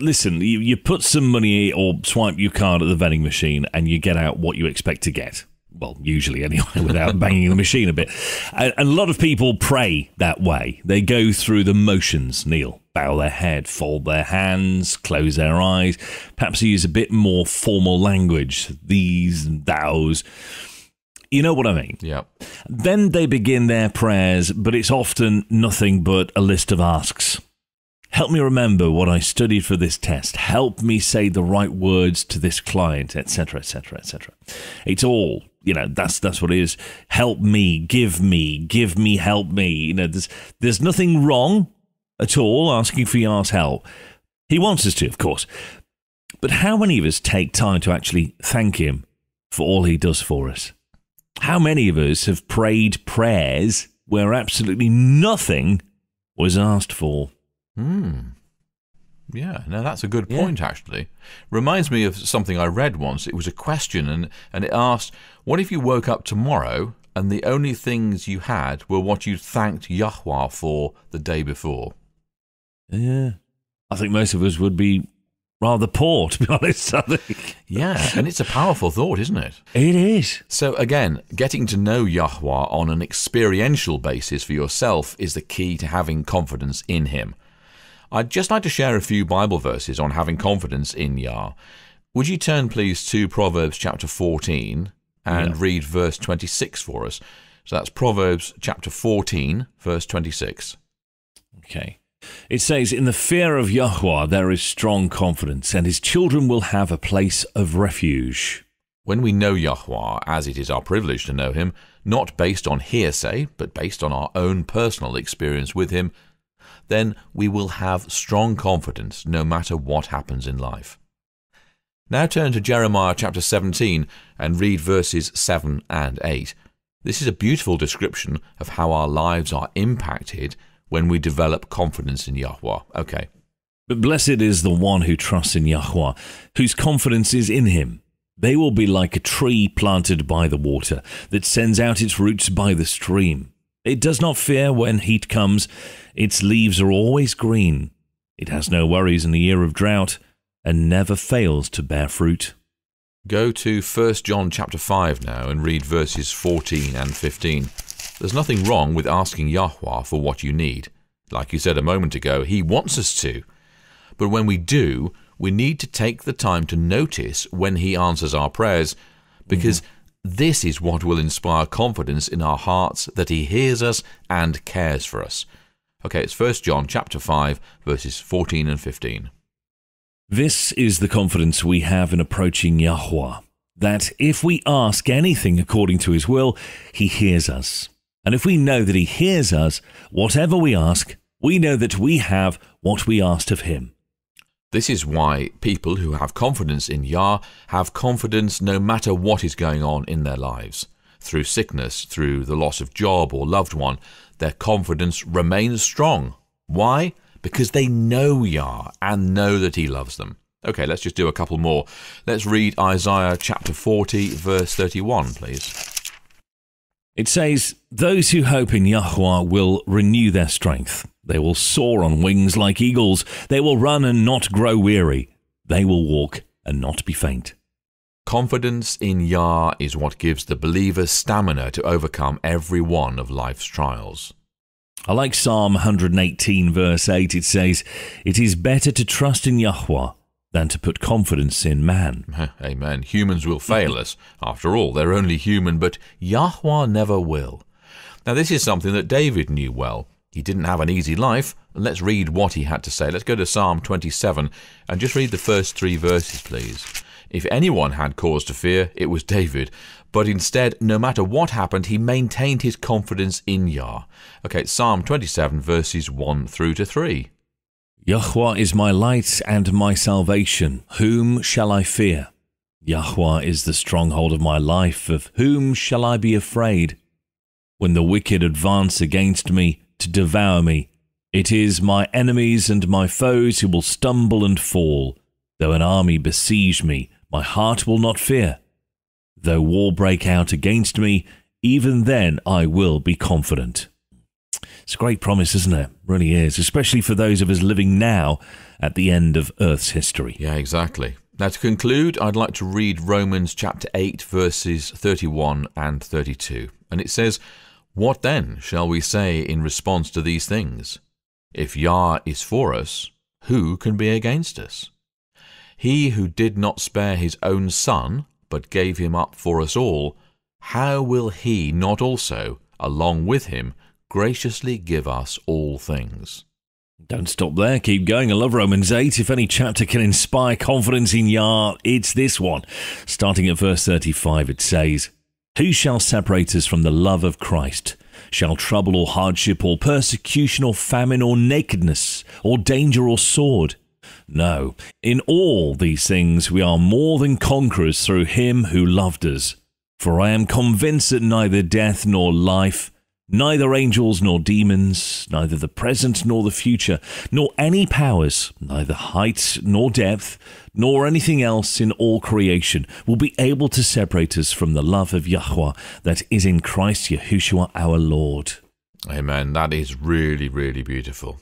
S2: listen, you, you put some money or swipe your card at the vending machine and you get out what you expect to get. Well, usually anyway, without banging the machine a bit. And, a lot of people pray that way. They go through the motions, Neil. Bow their head, fold their hands, close their eyes. Perhaps use a bit more formal language, these and thous. You know what I mean?
S3: yeah.
S2: Then they begin their prayers, but it's often nothing but a list of asks. Help me remember what I studied for this test. Help me say the right words to this client, etc., etc., etc. It's all, you know, that's that's what it is. Help me, give me, give me, help me. You know, there's there's nothing wrong at all asking for Yah's help. He wants us to, of course. But how many of us take time to actually thank him for all he does for us? How many of us have prayed prayers where absolutely nothing was asked for?
S3: Hmm yeah, no, that's a good
S2: Yeah.
S3: point, actually. Reminds me of something I read once. It was a question, and, and it asked, What if you woke up tomorrow and the only things you had were what you'd thanked Yahuwah for the day before?
S2: Yeah. I think most of us would be rather poor, to be honest. I think.
S3: Yeah, and it's a powerful thought, isn't it?
S2: It is.
S3: So, again, getting to know Yahuwah on an experiential basis for yourself is the key to having confidence in Him. I'd just like to share a few Bible verses on having confidence in Yah. Would you turn, please, to Proverbs chapter 14 and read verse 26 for us? So that's Proverbs chapter 14, verse 26.
S2: Okay. It says, In the fear of Yahuwah there is strong confidence, and his children will have a place of refuge.
S3: When we know Yahuwah, as it is our privilege to know Him, not based on hearsay, but based on our own personal experience with Him, then we will have strong confidence no matter what happens in life. Now turn to Jeremiah chapter 17 and read verses 7 and 8. This is a beautiful description of how our lives are impacted when we develop confidence in Yahuwah. Okay.
S2: But blessed is the one who trusts in Yahuwah, whose confidence is in him. They will be like a tree planted by the water, that sends out its roots by the stream. It does not fear when heat comes, its leaves are always green. It has no worries in the year of drought, and never fails to bear fruit.
S3: Go to 1 John chapter 5 now and read verses 14 and 15. There's nothing wrong with asking Yahuwah for what you need. Like you said a moment ago, He wants us to. But when we do, we need to take the time to notice when He answers our prayers, because this is what will inspire confidence in our hearts that He hears us and cares for us. Okay, it's 1 John chapter 5, verses 14 and 15.
S2: This is the confidence we have in approaching Yahuwah, that if we ask anything according to his will, he hears us. And if we know that he hears us, whatever we ask, we know that we have what we asked of him.
S3: This is why people who have confidence in Yah have confidence no matter what is going on in their lives. Through sickness, through the loss of job or loved one, their confidence remains strong. Why? Because they know Yah and know that He loves them. Okay, let's just do a couple more. Let's read Isaiah chapter 40, verse 31, please.
S2: It says, Those who hope in Yahuwah will renew their strength. They will soar on wings like eagles. They will run and not grow weary. They will walk and not be faint.
S3: Confidence in Yah is what gives the believer stamina to overcome every one of life's trials.
S2: I like Psalm 118, verse 8. It says, It is better to trust in Yahuwah than to put confidence in man.
S3: Amen. Humans will fail us. After all, they're only human, but Yahuwah never will. Now, this is something that David knew well. He didn't have an easy life. Let's read what he had to say. Let's go to Psalm 27 and just read the first three verses, please. If anyone had cause to fear, it was David. But instead, no matter what happened, he maintained his confidence in Yah. Okay, Psalm 27, verses 1 through to 3.
S2: Yahuwah is my light and my salvation. Whom shall I fear? Yahuwah is the stronghold of my life. Of whom shall I be afraid? When the wicked advance against me to devour me, it is my enemies and my foes who will stumble and fall. Though an army besiege me, my heart will not fear. Though war break out against me, even then I will be confident. It's a great promise, isn't it? Really is, especially for those of us living now at the end of Earth's history.
S3: Yeah, exactly. Now, to conclude, I'd like to read Romans chapter 8, verses 31 and 32. And it says, What then shall we say in response to these things? If Yah is for us, who can be against us? He who did not spare his own son, but gave him up for us all, how will he not also, along with him, graciously give us all things.
S2: Don't stop there. Keep going. I love Romans 8. If any chapter can inspire confidence in Yah, it's this one. Starting at verse 35, it says, Who shall separate us from the love of Christ? Shall trouble or hardship or persecution or famine or nakedness or danger or sword? No, in all these things we are more than conquerors through him who loved us. For I am convinced that neither death nor life, Neither angels nor demons, neither the present nor the future, nor any powers, neither height nor depth, nor anything else in all creation will be able to separate us from the love of Yahuwah that is in Christ Yahushua our Lord.
S3: Amen. That is really, really beautiful.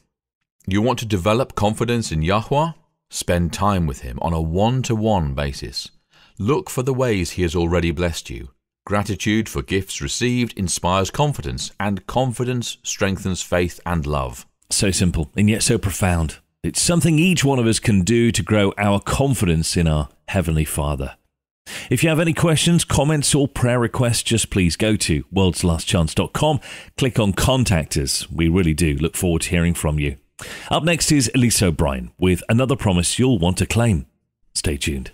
S3: You want to develop confidence in Yahuwah? Spend time with Him on a one to one basis. Look for the ways He has already blessed you Gratitude for gifts received inspires confidence, and confidence strengthens faith and love.
S2: So simple, and yet so profound. It's something each one of us can do to grow our confidence in our Heavenly Father. If you have any questions, comments, or prayer requests, just please go to worldslastchance.com, click on Contact Us. We really do look forward to hearing from you. Up next is Elise O'Brien with another promise you'll want to claim. Stay tuned.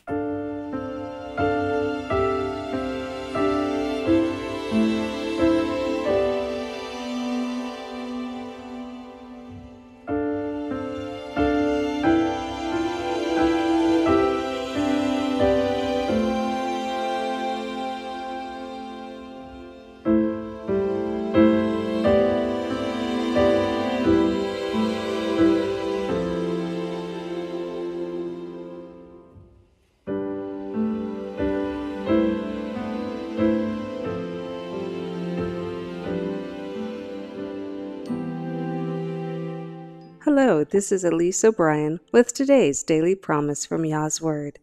S4: This is Elise O'Brien with today's Daily Promise from Yah's Word.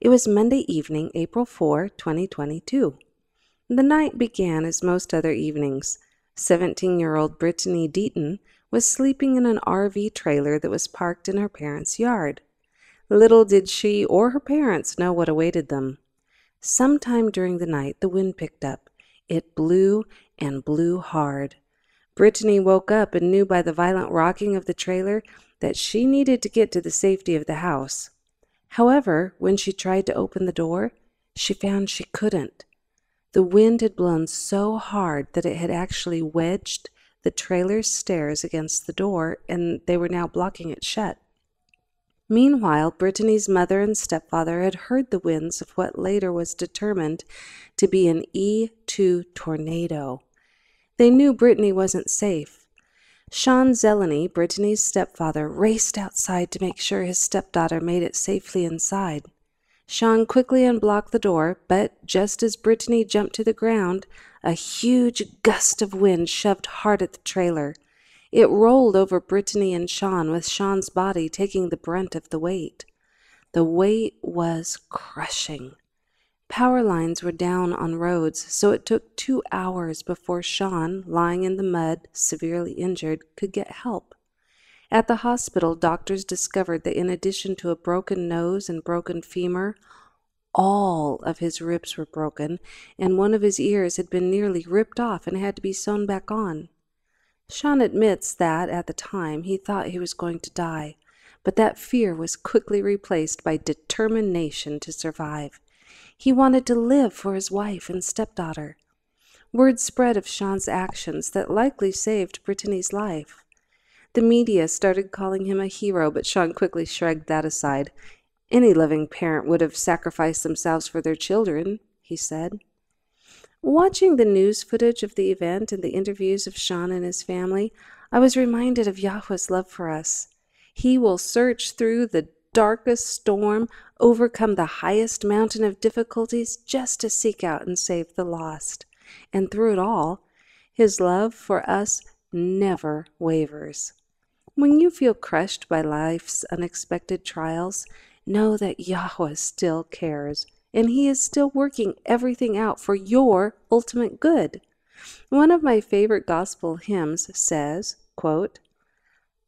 S4: It was Monday evening, April 4, 2022. The night began as most other evenings. 17 year old Brittany Deaton was sleeping in an RV trailer that was parked in her parents' yard. Little did she or her parents know what awaited them. Sometime during the night, the wind picked up. It blew and blew hard. Brittany woke up and knew by the violent rocking of the trailer that she needed to get to the safety of the house. However, when she tried to open the door, she found she couldn't. The wind had blown so hard that it had actually wedged the trailer's stairs against the door, and they were now blocking it shut. Meanwhile, Brittany's mother and stepfather had heard the winds of what later was determined to be an E2 tornado. They knew Brittany wasn't safe. Sean Zeleny, Brittany's stepfather, raced outside to make sure his stepdaughter made it safely inside. Sean quickly unblocked the door, but just as Brittany jumped to the ground, a huge gust of wind shoved hard at the trailer. It rolled over Brittany and Sean, with Sean's body taking the brunt of the weight. The weight was crushing. Power lines were down on roads, so it took two hours before Sean, lying in the mud, severely injured, could get help. At the hospital, doctors discovered that in addition to a broken nose and broken femur, all of his ribs were broken, and one of his ears had been nearly ripped off and had to be sewn back on. Sean admits that, at the time, he thought he was going to die, but that fear was quickly replaced by determination to survive. He wanted to live for his wife and stepdaughter. Word spread of Sean's actions that likely saved Brittany's life. The media started calling him a hero, but Sean quickly shrugged that aside. Any loving parent would have sacrificed themselves for their children, he said. Watching the news footage of the event and the interviews of Sean and his family, I was reminded of Yahuwah's love for us. He will search through the darkest storm, overcome the highest mountain of difficulties just to seek out and save the lost. And through it all, his love for us never wavers. When you feel crushed by life's unexpected trials, know that Yahuwah still cares and He is still working everything out for your ultimate good. One of my favorite gospel hymns says, quote,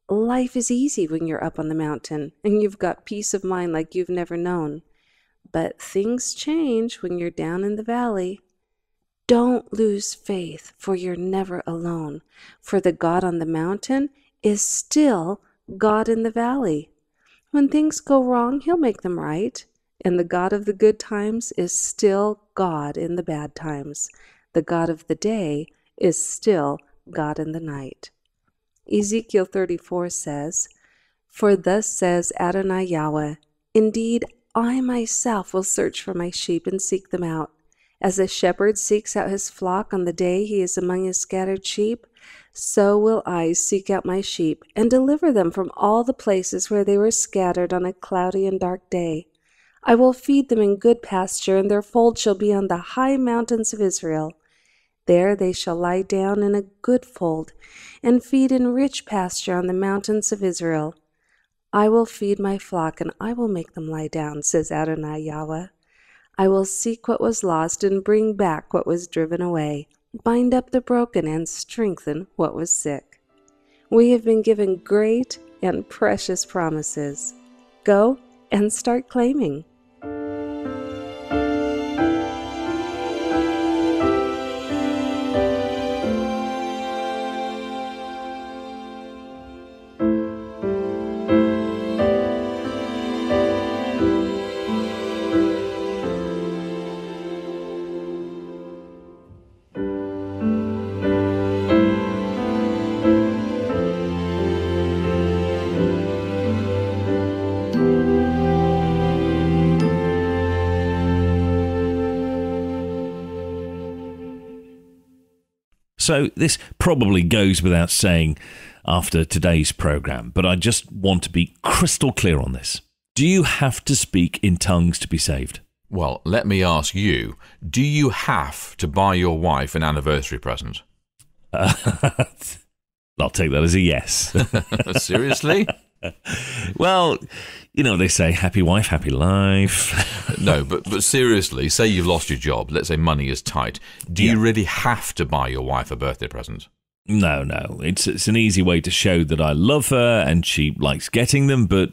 S4: Life is easy when you're up on the mountain and you've got peace of mind like you've never known. But things change when you're down in the valley. Don't lose faith, for you're never alone. For the God on the mountain is still God in the valley. When things go wrong, He'll make them right. And the God of the good times is still God in the bad times. The God of the day is still God in the night. Ezekiel 34 says, For thus says Adonai Yahuwah, Indeed, I myself will search for my sheep and seek them out. As a shepherd seeks out his flock on the day he is among his scattered sheep, so will I seek out my sheep, and deliver them from all the places where they were scattered on a cloudy and dark day. I will feed them in good pasture, and their fold shall be on the high mountains of Israel. There they shall lie down in a good fold, and feed in rich pasture on the mountains of Israel. I will feed my flock, and I will make them lie down, says Adonai Yahuwah. I will seek what was lost, and bring back what was driven away bind up the broken, and strengthen what was sick. We have been given great and precious promises. Go and start claiming.
S2: So this probably goes without saying after today's program, but I just want to be crystal clear on this. Do you have to speak in tongues to be saved?
S3: Well, let me ask you do you have to buy your wife an anniversary present?
S2: Uh, I'll take that as a yes.
S3: Seriously?
S2: well, you know, they say happy wife, happy life.
S3: no, but but seriously, say you've lost your job. Let's say money is tight. Do yeah. you really have to buy your wife a birthday present?
S2: No, no. It's it's an easy way to show that I love her and she likes getting them, but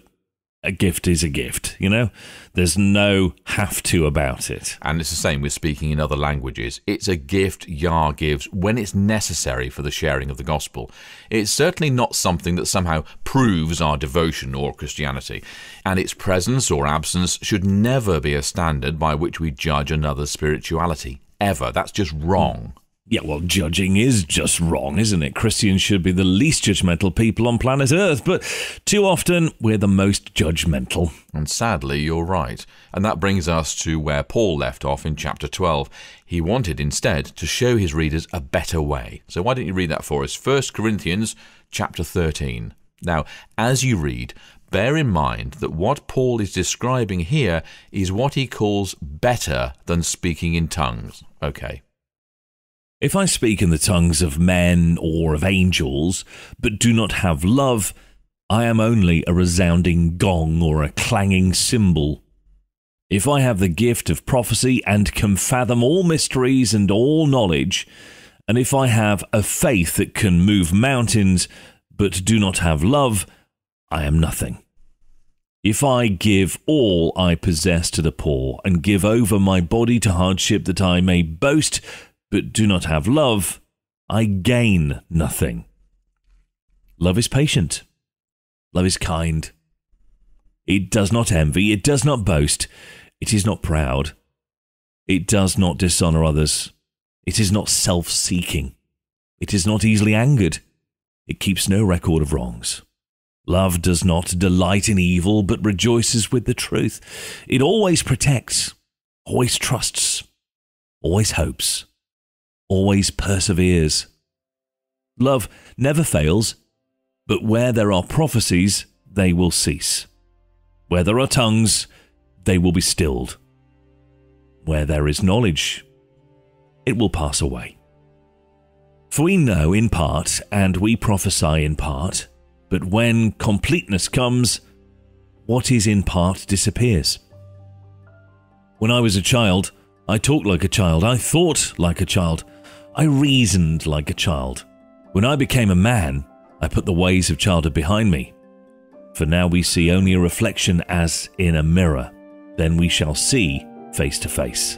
S2: a gift is a gift, you know? There's no have to about it.
S3: And it's the same with speaking in other languages. It's a gift Yah gives when it's necessary for the sharing of the gospel. It's certainly not something that somehow proves our devotion or Christianity. And its presence or absence should never be a standard by which we judge another's spirituality. Ever. That's just wrong.
S2: Yeah, well, judging is just wrong, isn't it? Christians should be the least judgmental people on planet Earth, but too often we're the most judgmental.
S3: And sadly, you're right. And that brings us to where Paul left off in chapter 12. He wanted instead to show his readers a better way. So why don't you read that for us? 1 Corinthians chapter 13. Now, as you read, bear in mind that what Paul is describing here is what he calls better than speaking in tongues. Okay.
S2: If I speak in the tongues of men or of angels, but do not have love, I am only a resounding gong or a clanging cymbal. If I have the gift of prophecy and can fathom all mysteries and all knowledge, and if I have a faith that can move mountains, but do not have love, I am nothing. If I give all I possess to the poor and give over my body to hardship that I may boast, but do not have love, I gain nothing. Love is patient. Love is kind. It does not envy. It does not boast. It is not proud. It does not dishonor others. It is not self seeking. It is not easily angered. It keeps no record of wrongs. Love does not delight in evil, but rejoices with the truth. It always protects, always trusts, always hopes, always perseveres. Love never fails, but where there are prophecies, they will cease. Where there are tongues, they will be stilled. Where there is knowledge, it will pass away. For we know in part, and we prophesy in part, but when completeness comes, what is in part disappears. When I was a child, I talked like a child, I thought like a child, I reasoned like a child. When I became a man, I put the ways of childhood behind me. For now we see only a reflection as in a mirror, then we shall see face to face.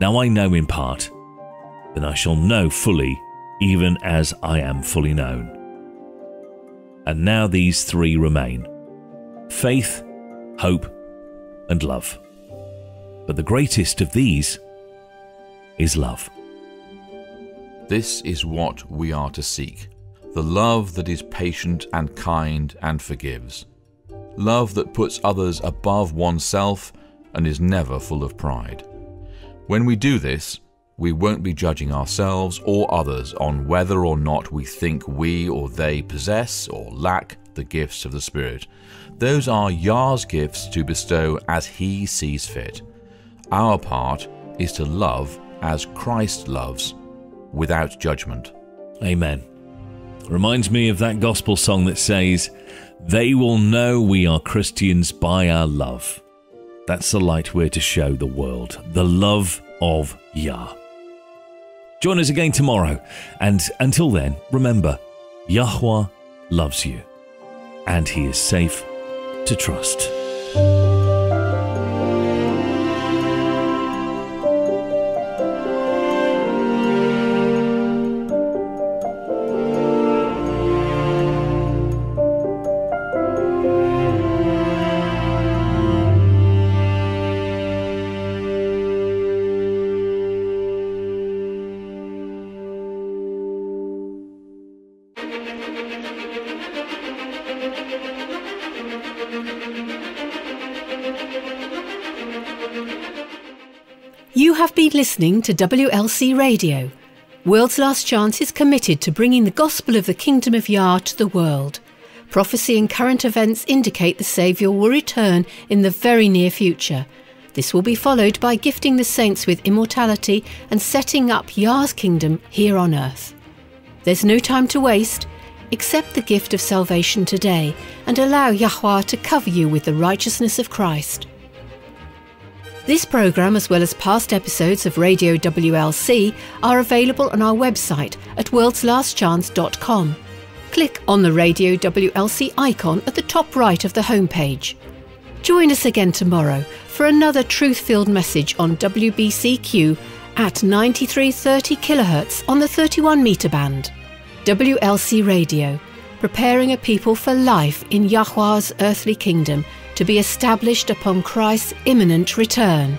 S2: Now I know in part, then I shall know fully, even as I am fully known. And now these three remain faith, hope, and love. But the greatest of these is love.
S3: This is what we are to seek the love that is patient and kind and forgives, love that puts others above oneself and is never full of pride. When we do this, we won't be judging ourselves or others on whether or not we think we or they possess or lack the gifts of the Spirit. Those are Yah's gifts to bestow as He sees fit. Our part is to love as Christ loves, without judgment.
S2: Amen. Reminds me of that gospel song that says, They will know we are Christians by our love. That's the light we're to show the world, the love of Yah. Join us again tomorrow. And until then, remember, Yahuwah loves you and he is safe to trust.
S1: Listening to WLC Radio. World's Last Chance is committed to bringing the gospel of the kingdom of Yah to the world. Prophecy and current events indicate the Saviour will return in the very near future. This will be followed by gifting the saints with immortality and setting up Yah's kingdom here on earth. There's no time to waste. Accept the gift of salvation today and allow Yahuwah to cover you with the righteousness of Christ. This programme, as well as past episodes of Radio WLC, are available on our website at worldslastchance.com. Click on the Radio WLC icon at the top right of the homepage. Join us again tomorrow for another truth filled message on WBCQ at 9330 kHz on the 31 metre band. WLC Radio, preparing a people for life in Yahuwah's earthly kingdom to be established upon Christ's imminent return.